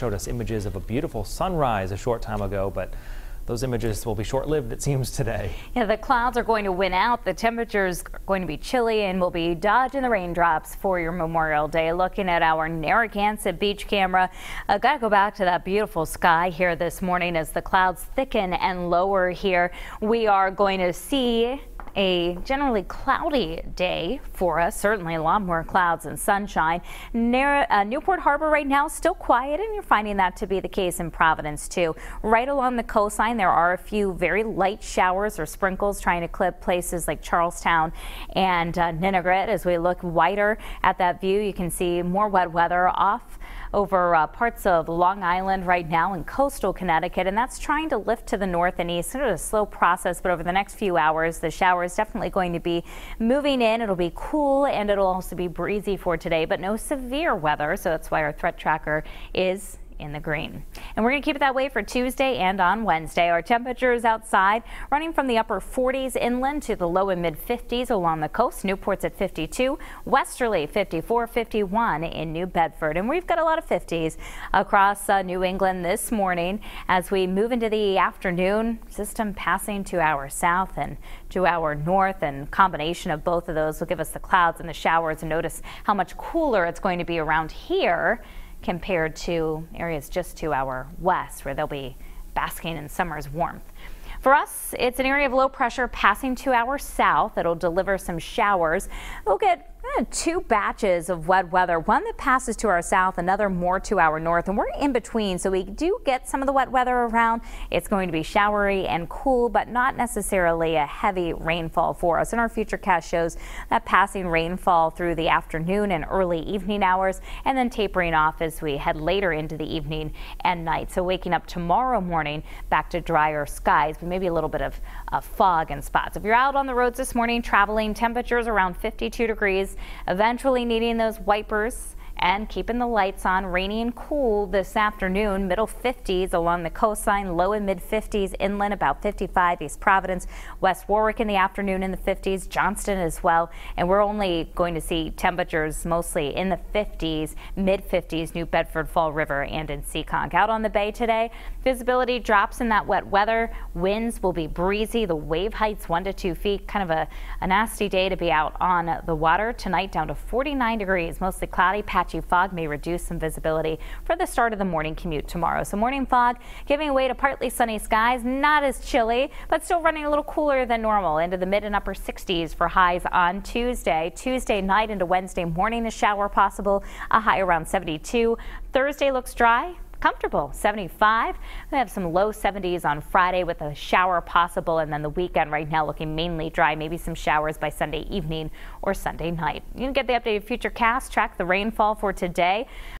showed us images of a beautiful sunrise a short time ago, but those images will be short-lived, it seems, today. Yeah, the clouds are going to win out. The temperatures are going to be chilly and we'll be dodging the raindrops for your Memorial Day. Looking at our Narragansett beach camera, uh, got to go back to that beautiful sky here this morning as the clouds thicken and lower here. We are going to see a generally cloudy day for us. Certainly a lot more clouds and sunshine. Near, uh, Newport Harbor right now still quiet and you're finding that to be the case in Providence too. Right along the coastline there are a few very light showers or sprinkles trying to clip places like Charlestown and uh, as we look wider at that view you can see more wet weather off over uh, parts of Long Island right now in coastal Connecticut, and that's trying to lift to the north and east. It's a slow process, but over the next few hours, the shower is definitely going to be moving in. It'll be cool and it'll also be breezy for today, but no severe weather. So that's why our threat tracker is in the green. And we're going to keep it that way for Tuesday and on Wednesday. Our temperatures outside running from the upper 40s inland to the low and mid 50s along the coast. Newport's at 52, Westerly 54, 51 in New Bedford. And we've got a lot of 50s across uh, New England this morning as we move into the afternoon. System passing to our south and to our north and combination of both of those will give us the clouds and the showers and notice how much cooler it's going to be around here compared to areas just to our west where they'll be basking in summer's warmth. For us, it's an area of low pressure passing to our south. It'll deliver some showers. We'll get two batches of wet weather, one that passes to our south, another more to our north, and we're in between, so we do get some of the wet weather around. It's going to be showery and cool, but not necessarily a heavy rainfall for us. And our futurecast shows that passing rainfall through the afternoon and early evening hours, and then tapering off as we head later into the evening and night. So waking up tomorrow morning back to drier skies, but maybe a little bit of uh, fog and spots. If you're out on the roads this morning, traveling temperatures around 52 degrees, eventually needing those wipers and keeping the lights on. Rainy and cool this afternoon, middle 50s along the coastline, low and mid 50s inland, about 55 East Providence, West Warwick in the afternoon in the 50s, Johnston as well. And we're only going to see temperatures mostly in the 50s, mid 50s, New Bedford, Fall River, and in Seekonk. Out on the bay today, visibility drops in that wet weather. Winds will be breezy. The wave heights one to two feet. Kind of a, a nasty day to be out on the water. Tonight down to 49 degrees, mostly cloudy, patchy patchy fog may reduce some visibility for the start of the morning commute tomorrow. So morning fog giving way to partly sunny skies, not as chilly, but still running a little cooler than normal into the mid and upper 60s for highs on Tuesday. Tuesday night into Wednesday morning, a shower possible, a high around 72. Thursday looks dry comfortable. 75 we have some low 70s on Friday with a shower possible and then the weekend right now looking mainly dry. Maybe some showers by Sunday evening or Sunday night. You can get the updated future cast track the rainfall for today